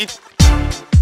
it